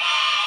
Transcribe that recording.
Yeah.